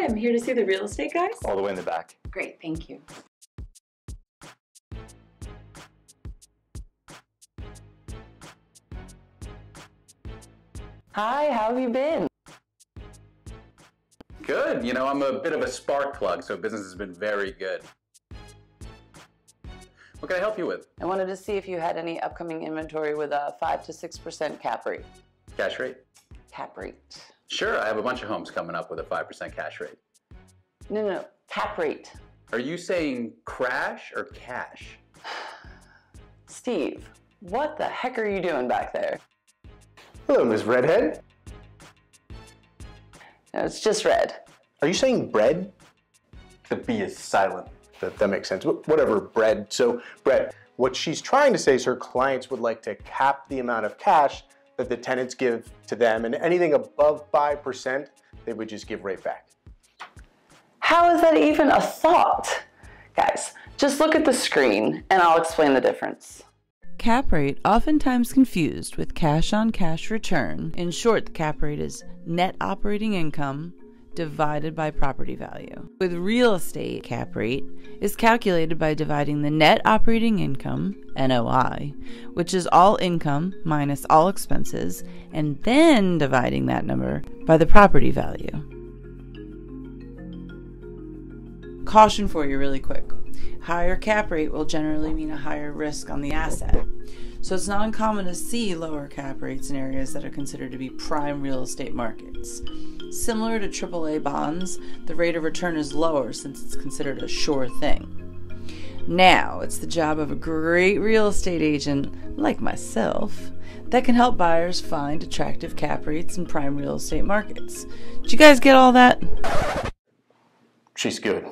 Hi, I'm here to see the real estate guys. All the way in the back. Great, thank you. Hi, how have you been? Good. You know, I'm a bit of a spark plug, so business has been very good. What can I help you with? I wanted to see if you had any upcoming inventory with a 5 to 6% cap rate. Cash rate? Cap rate. Sure, I have a bunch of homes coming up with a 5% cash rate. No, no, no, cap rate. Are you saying crash or cash? Steve, what the heck are you doing back there? Hello, Ms. Redhead. No, it's just red. Are you saying bread? The B is silent. That, that makes sense. Whatever, bread. So, Brett, what she's trying to say is her clients would like to cap the amount of cash that the tenants give to them, and anything above 5%, they would just give right back. How is that even a thought? Guys, just look at the screen and I'll explain the difference. Cap rate, oftentimes confused with cash on cash return. In short, the cap rate is net operating income divided by property value. With real estate, cap rate is calculated by dividing the net operating income, NOI, which is all income minus all expenses, and then dividing that number by the property value. Caution for you, really quick. Higher cap rate will generally mean a higher risk on the asset. So it's not uncommon to see lower cap rates in areas that are considered to be prime real estate markets. Similar to AAA bonds, the rate of return is lower since it's considered a sure thing. Now, it's the job of a great real estate agent like myself that can help buyers find attractive cap rates in prime real estate markets. Did you guys get all that? She's good.